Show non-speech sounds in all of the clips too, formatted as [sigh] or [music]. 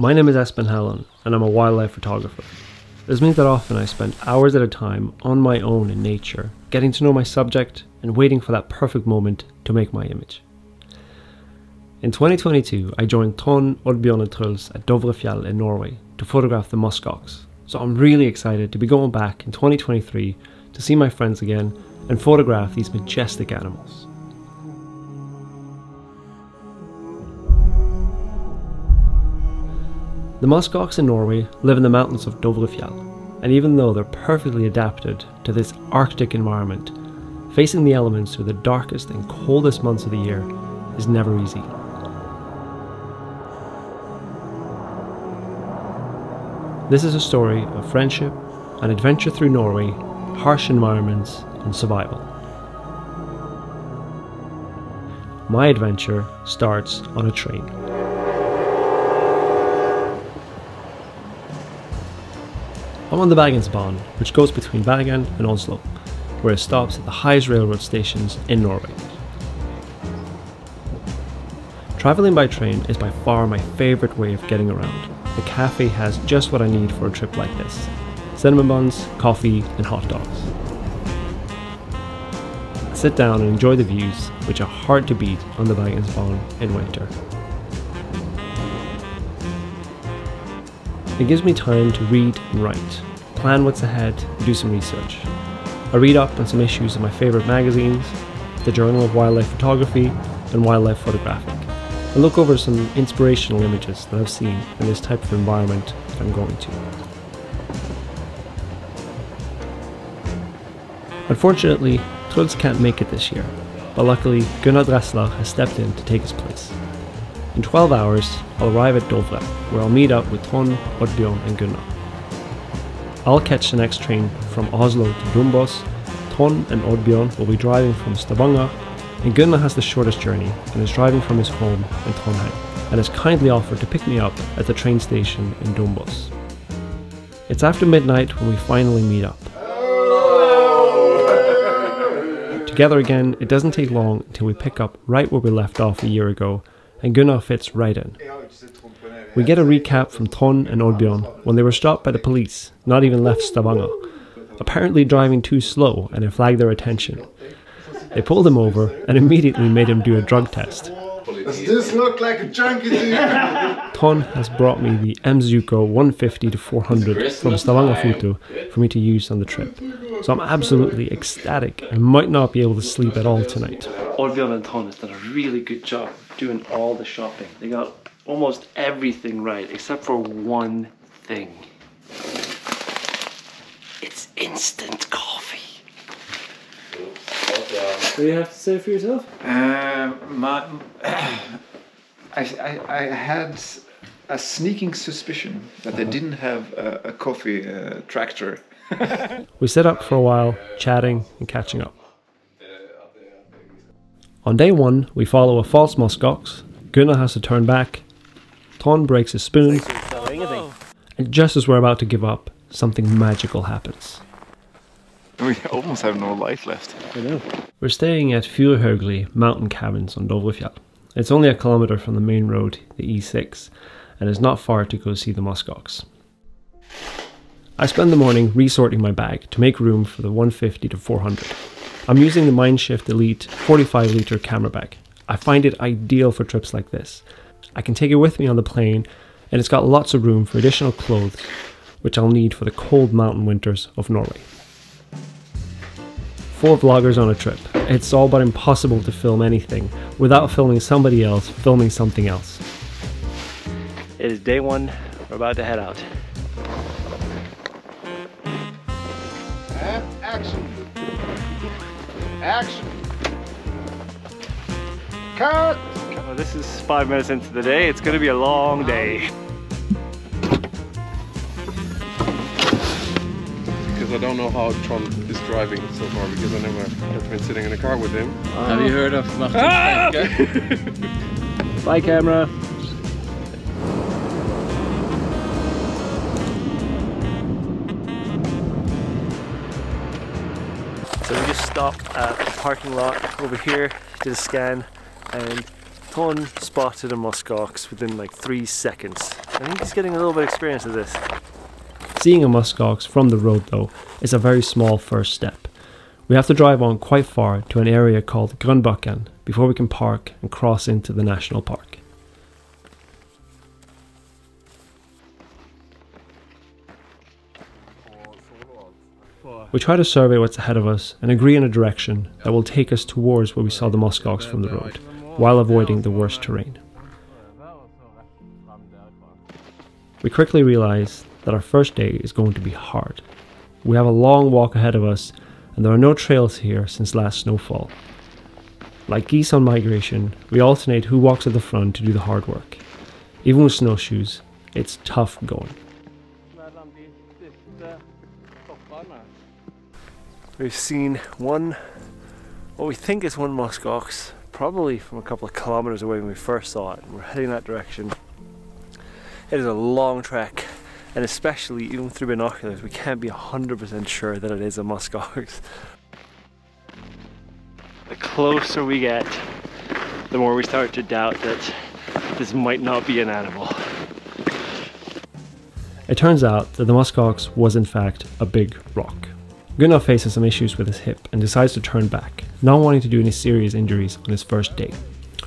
My name is Espen Helland, and I'm a wildlife photographer. This means that often I spend hours at a time on my own in nature, getting to know my subject and waiting for that perfect moment to make my image. In 2022, I joined Trond Oddbjørn Truls at Dovrefjell in Norway to photograph the muskox. So I'm really excited to be going back in 2023 to see my friends again and photograph these majestic animals. The muskox in Norway live in the mountains of Dovrefjell, and even though they're perfectly adapted to this Arctic environment, facing the elements through the darkest and coldest months of the year is never easy. This is a story of friendship, an adventure through Norway, harsh environments, and survival. My adventure starts on a train. I'm on the Bergensbanen, which goes between Bergen and Oslo, where it stops at the highest railroad stations in Norway. Travelling by train is by far my favourite way of getting around. The cafe has just what I need for a trip like this cinnamon buns, coffee, and hot dogs. I sit down and enjoy the views, which are hard to beat on the Bergensbanen in winter. It gives me time to read and write, plan what's ahead, do some research. I read up on some issues of my favourite magazines, the Journal of Wildlife Photography and Wildlife Photographic, and look over some inspirational images that I've seen in this type of environment that I'm going to. Unfortunately, Truls can't make it this year, but luckily Gunnar Dresler has stepped in to take his place. In 12 hours, I'll arrive at Dovre, where I'll meet up with Trond, Oddbjørn and Gunnar. I'll catch the next train from Oslo to Dombås. Trond and Oddbjørn will be driving from Stavanger, and Gunnar has the shortest journey and is driving from his home in Trondheim, and has kindly offered to pick me up at the train station in Dombås. It's after midnight when we finally meet up. Together again, it doesn't take long until we pick up right where we left off a year ago, and Gunnar fits right in. We get a recap from Trond and Oddbjørn when they were stopped by the police, not even left Stavanger, apparently driving too slow and it flagged their attention. They pulled him over and immediately made him do a drug test. Does this look like a junkie to you? Trond has brought me the M.Zuiko 150 to 400 from Stavanger Photo for me to use on the trip. So I'm absolutely ecstatic and might not be able to sleep at all tonight. Oddbjørn and Trond has done a really good job doing all the shopping. They got almost everything right except for one thing. It's instant coffee. What do you have to say for yourself? Um, my, [coughs] I, I, I had a sneaking suspicion that they didn't have a, a coffee uh, tractor. [laughs] We sat up for a while, chatting and catching up. On day one, we follow a false muskox. Gunnar has to turn back. Trond breaks his spoon. And just as we're about to give up, something magical happens. [laughs] We almost have no life left. I know. We're staying at Furuhaugli mountain cabins on Dovrefjell. It's only a kilometre from the main road, the E6, and it's not far to go see the muskox. I spend the morning resorting my bag to make room for the 150 to 400. I'm using the Mindshift Elite 45 litre camera bag. I find it ideal for trips like this. I can take it with me on the plane, and it's got lots of room for additional clothes, which I'll need for the cold mountain winters of Norway. Four vloggers on a trip. It's all but impossible to film anything without filming somebody else filming something else. It is day one. We're about to head out. And action. Action. Cut. Oh, this is five minutes into the day. It's going to be a long day. because I don't know how Trond is driving so far because I never have been sitting in a car with him. Have you heard of Martin Ah! [laughs] Bye, camera. Stopped at the parking lot over here, did a scan, and Trond spotted a muskox within like three seconds. I think he's getting a little bit of experience of this. Seeing a muskox from the road, though, is a very small first step. We have to drive on quite far to an area called Grunbakken before we can park and cross into the national park. We try to survey what's ahead of us and agree on a direction that will take us towards where we saw the muskox from the road, while avoiding the worst terrain. We quickly realize that our first day is going to be hard. We have a long walk ahead of us, and there are no trails here since last snowfall. Like geese on migration, we alternate who walks at the front to do the hard work. Even with snowshoes, it's tough going. We've seen one, what we think is one musk ox, probably from a couple of kilometers away when we first saw it. We're heading that direction. It is a long trek, and especially even through binoculars, we can't be 100% sure that it is a musk ox. The closer we get, the more we start to doubt that this might not be an animal. It turns out that the muskox was in fact a big rock. Gunnar faces some issues with his hip and decides to turn back, not wanting to do any serious injuries on his first date.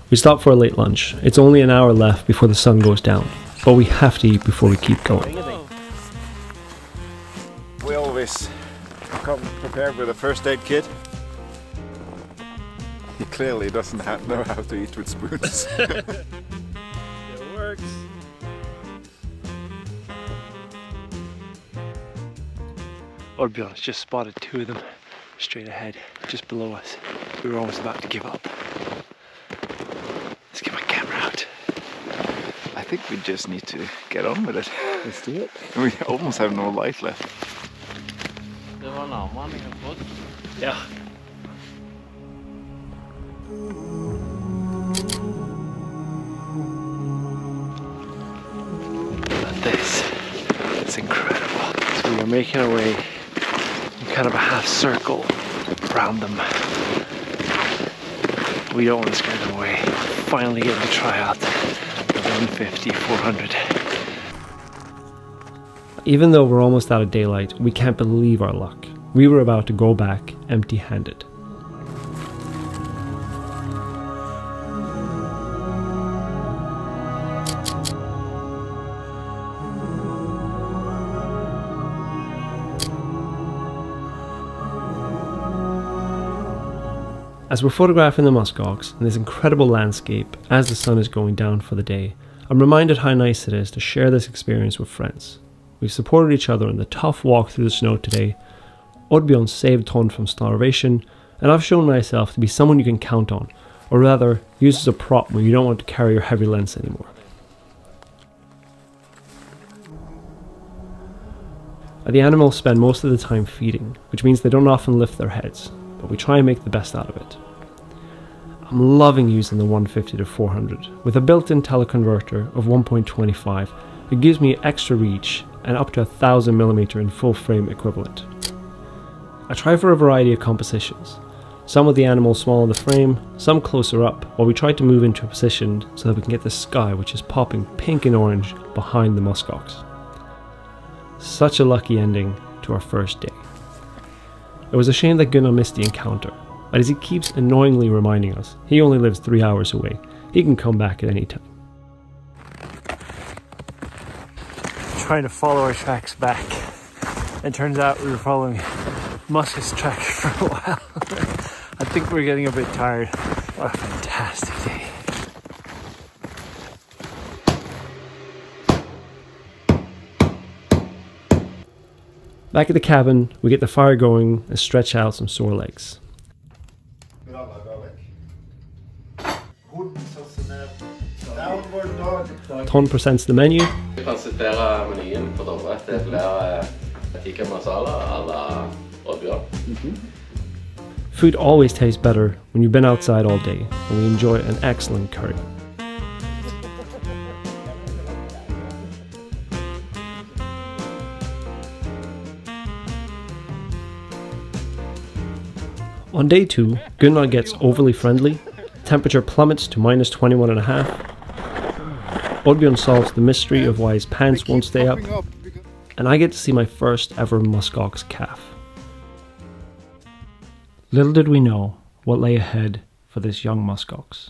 We stop for a late lunch. It's only an hour left before the sun goes down, but we have to eat before we keep going. We always come prepared with a first aid kit. He clearly doesn't ha- know how to eat with spoons. [laughs] It works. Or to be honest, just spotted two of them straight ahead, just below us. We were almost about to give up. Let's get my camera out. I think we just need to get on with it. Let's do it. [laughs] We almost have no light left. Det var en annen mann jeg har fått. Ja. This is incredible. So we are making our way in kind of a half circle around them. We don't want to scare them away. Finally getting to try out the 150, 400. Even though we're almost out of daylight, we can't believe our luck. We were about to go back empty handed. As we're photographing the muskox in this incredible landscape as the sun is going down for the day, I'm reminded how nice it is to share this experience with friends. We've supported each other in the tough walk through the snow today. Oddbjørn saved Trond from starvation, and I've shown myself to be someone you can count on, or rather, use as a prop when you don't want to carry your heavy lens anymore. The animals spend most of the time feeding, which means they don't often lift their heads, but we try and make the best out of it. I'm loving using the 150 to 400 with a built-in teleconverter of 1.25 it gives me extra reach and up to a 1000mm in full frame equivalent. I try for a variety of compositions, some with the animal small in the frame, some closer up, while we try to move into a position so that we can get the sky which is popping pink and orange behind the muskox. Such a lucky ending to our first day. It was a shame that Gunnar missed the encounter, but as he keeps annoyingly reminding us, he only lives three hours away. He can come back at any time. Trying to follow our tracks back. It turns out we were following Musk's tracks [laughs] for a while. [laughs] I think we're getting a bit tired. What a fantastic day. Back at the cabin, we get the fire going and stretch out some sore legs. Trond presents the menu. Vi kan sitere menyen på Dovre. Det blir eh, tikka masala à la Oddbjørn. Food always tastes better when you've been outside all day, and we enjoy an excellent curry. On day two, Gunnar gets overly friendly, temperature plummets to minus 21 and a half. Oddbjørn solves the mystery of why his pants won't stay up, and I get to see my first ever muskox calf. Little did we know what lay ahead for this young muskox.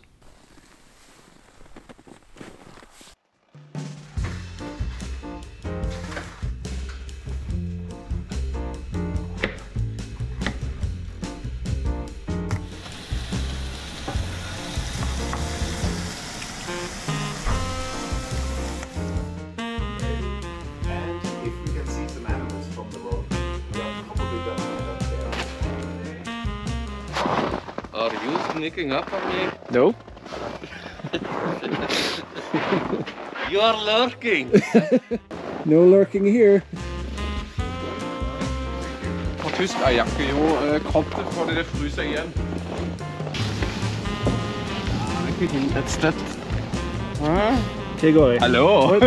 There. Are you sneaking up on me? No? [laughs] You are lurking. [laughs] No lurking here. På tysk er jakke jo eh, kaldt fordi det fryser igjen. That's that. Take Hallo!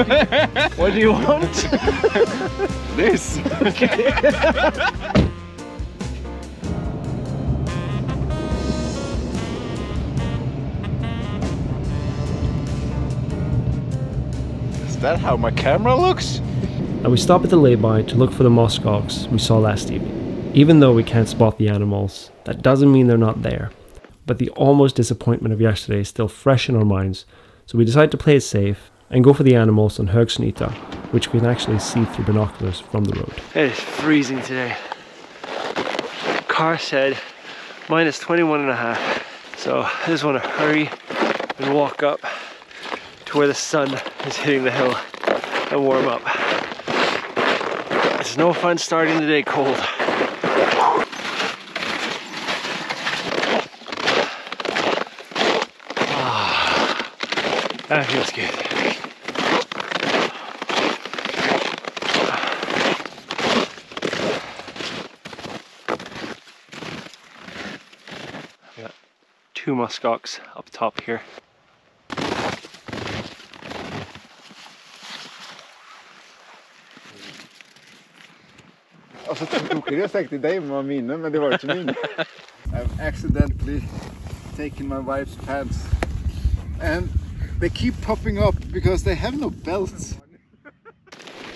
What do you want? [laughs] This! Is that how my camera looks? And we stop at the lay-by to look for the muskox we saw last evening. Even though we can't spot the animals, that doesn't mean they're not there. But the almost disappointment of yesterday is still fresh in our minds, so we decide to play it safe and go for the animals on Høgsnyta, which we can actually see through binoculars from the road. It is freezing today. Car said minus 21 and a half. So I just want to hurry and walk up to where the sun is hitting the hill and warm up. It's no fun starting the day cold. Ah, that feels good. Got two muskox up top here. Og så tok de og tenkte de var mine, men de var ikke mine. I've accidentally taken my wife's pants. And they keep popping up because they have no belts.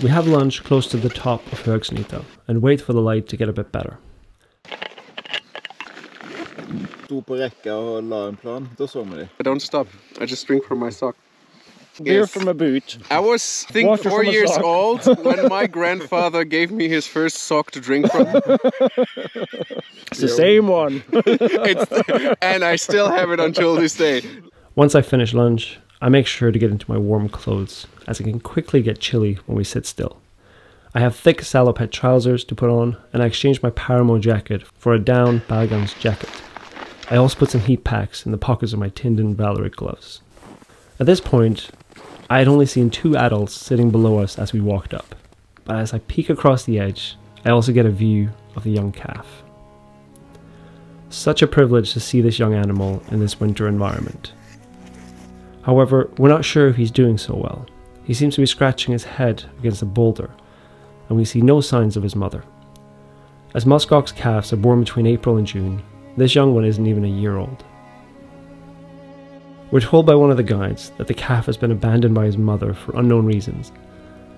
We have lunch close to the top of Høgsnyta and wait for the light to get a bit better. Sto på rekka og la plan. Da så vi de. I don't stop. I just drink from my sock. Beer Yes. from a boot. I was, I think, Water four years sock. old when my grandfather gave me his first sock to drink from. [laughs] It's the same one. [laughs] It's, and I still have it until this day. Once I finish lunch, I make sure to get into my warm clothes, as it can quickly get chilly when we sit still. I have thick salopette trousers to put on, and I exchange my Paramo jacket for a down Bergans jacket. I also put some heat packs in the pockets of my Tinden Vallerret gloves. At this point, I had only seen two adults sitting below us as we walked up, but as I peek across the edge, I also get a view of the young calf. Such a privilege to see this young animal in this winter environment. However, we're not sure if he's doing so well. He seems to be scratching his head against a boulder, and we see no signs of his mother. As muskox calves are born between April and June, this young one isn't even a year old. We're told by one of the guides that the calf has been abandoned by his mother for unknown reasons,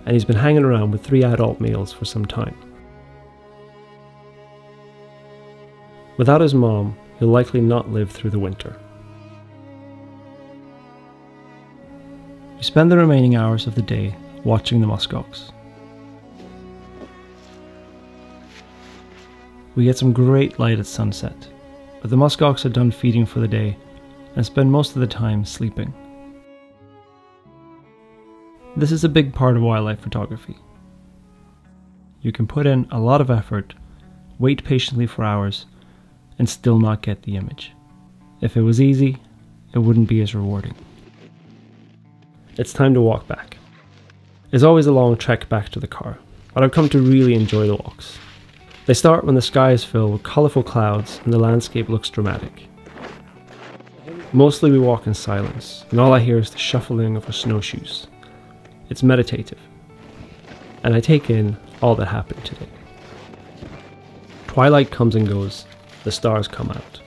and he's been hanging around with three adult males for some time. Without his mom, he'll likely not live through the winter. We spend the remaining hours of the day watching the muskox. We get some great light at sunset, but the muskox are done feeding for the day and spend most of the time sleeping. This is a big part of wildlife photography. You can put in a lot of effort, wait patiently for hours, and still not get the image. If it was easy, it wouldn't be as rewarding. It's time to walk back. It's always a long trek back to the car, but I've come to really enjoy the walks. They start when the sky is filled with colourful clouds and the landscape looks dramatic. Mostly we walk in silence, and all I hear is the shuffling of our snowshoes. It's meditative, and I take in all that happened today. Twilight comes and goes, the stars come out.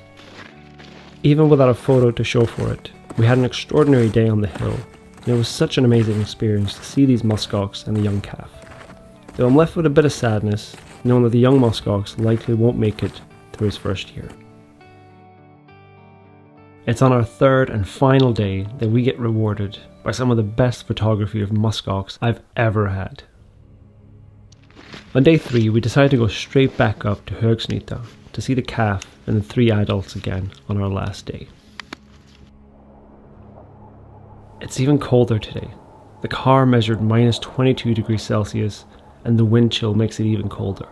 Even without a photo to show for it, we had an extraordinary day on the hill, and it was such an amazing experience to see these muskox and the young calf. Though I'm left with a bit of sadness, knowing that the young muskox likely won't make it through his first year. It's on our third and final day that we get rewarded by some of the best photography of muskox I've ever had. On day three, we decide to go straight back up to Høgsnyta to see the calf and the three adults again on our last day. It's even colder today. The car measured minus 22 degrees Celsius, and the wind chill makes it even colder.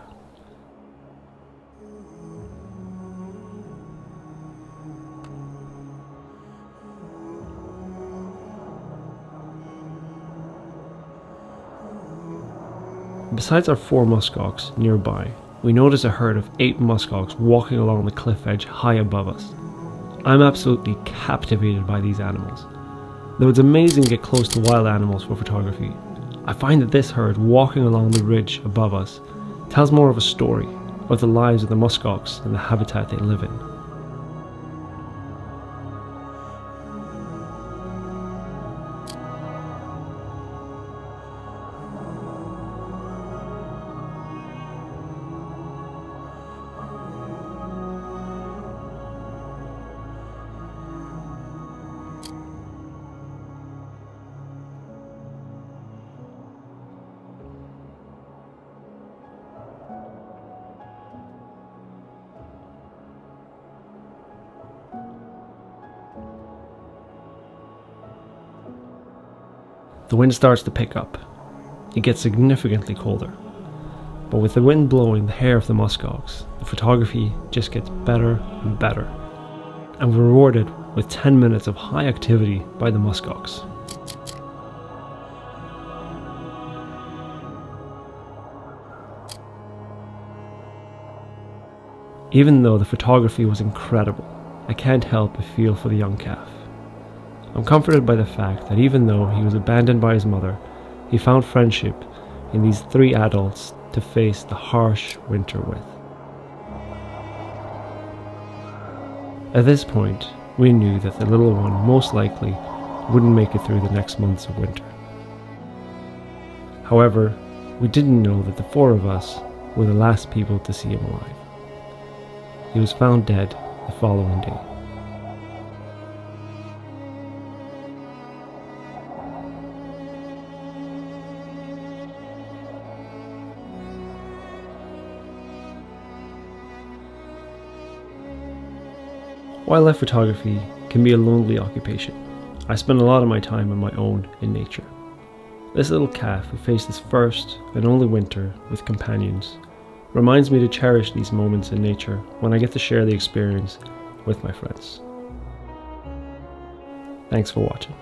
Besides our four muskox nearby, we notice a herd of eight muskox walking along the cliff edge high above us. I'm absolutely captivated by these animals. Though it's amazing to get close to wild animals for photography, I find that this herd walking along the ridge above us tells more of a story of the lives of the muskox and the habitat they live in. The wind starts to pick up. It gets significantly colder. But with the wind blowing the hair of the muskox, the photography just gets better and better. And we're rewarded with 10 minutes of high activity by the muskox. Even though the photography was incredible, I can't help but feel for the young calf. I'm comforted by the fact that even though he was abandoned by his mother, he found friendship in these three adults to face the harsh winter with. At this point, we knew that the little one most likely wouldn't make it through the next months of winter. However, we didn't know that the four of us were the last people to see him alive. He was found dead the following day. Wildlife photography can be a lonely occupation. I spend a lot of my time on my own in nature. This little calf who faced his first and only winter with companions reminds me to cherish these moments in nature when I get to share the experience with my friends. Thanks for watching.